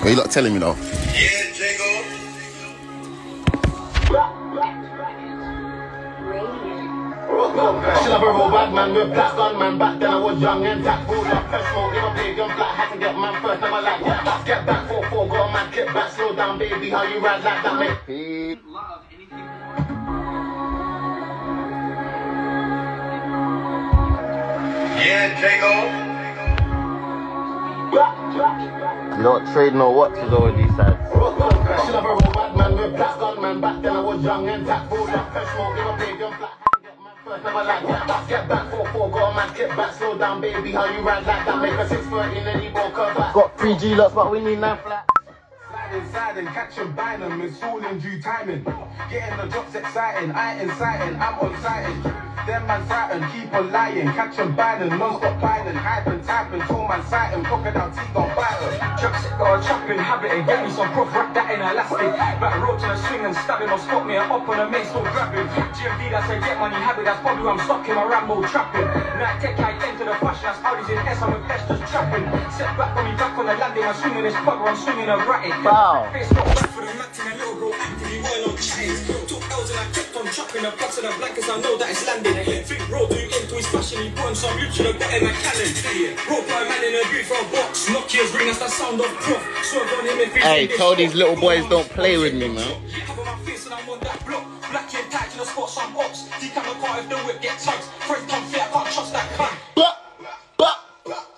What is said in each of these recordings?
What you not telling me though? Yeah, Jago. Should have a real bad man with black gun man back then I was young and that pulled up fresh smoke in a big and flat had to get man first never like get back get back 4-4 got a man kick back slow down baby how you ride like that mate Yeah, Jago. Don't trade no watches over these sides. That get never like get back get back 4-4 got a man kick back slow down baby how you ride like that make a 6-30 and then he broke her back Got three G lots, but we need nine flat. Slide inside and catch bind them, it's all in due timing. Getting the drops exciting, I inciting, I'm on sighting. Them man frightened, keep on lying, catch and them, non-stop binding, hype and typing, two man sighting, crocodile teeth on bite them. Chucks it, uh, got a chopping habit and get me some prof, wrap that in elastic. Back rope to the swing and stab him or spot me up on a mate, still grab him. GMD, that's a get money habit, that's probably why I'm stuck in my Rambo trapping. Night tech, I enter the fashion, that's Audis in S, I'm with S just trapping. Set back on me, back on the landing, I'm swinging this plug, I'm swinging a ratty. Wow. Face got back for the and a little chopping the butts and the blankets, I know that it's landing. Think bro doing into his fashion, he put on some you should have got in a cannon. Rope by man in a beautiful box, Nokia's ring, that's the sound of prof. Swerve on him if he's Hey, in tell these little boys don't play with me, man. Have my face and I'm on that block. Black and tight to the spot, some ops. Deep on the car if the whip get tugs. Friend come fit, I can't trust that cunt. But, but,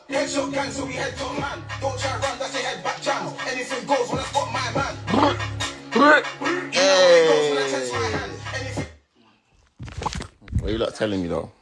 Headshot gang, so we head top man. Don't try that's a head back jams. Anything goes when I spot my man. What you lot telling me though?